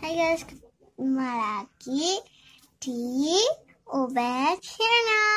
Hi guys, Malaki T over here now.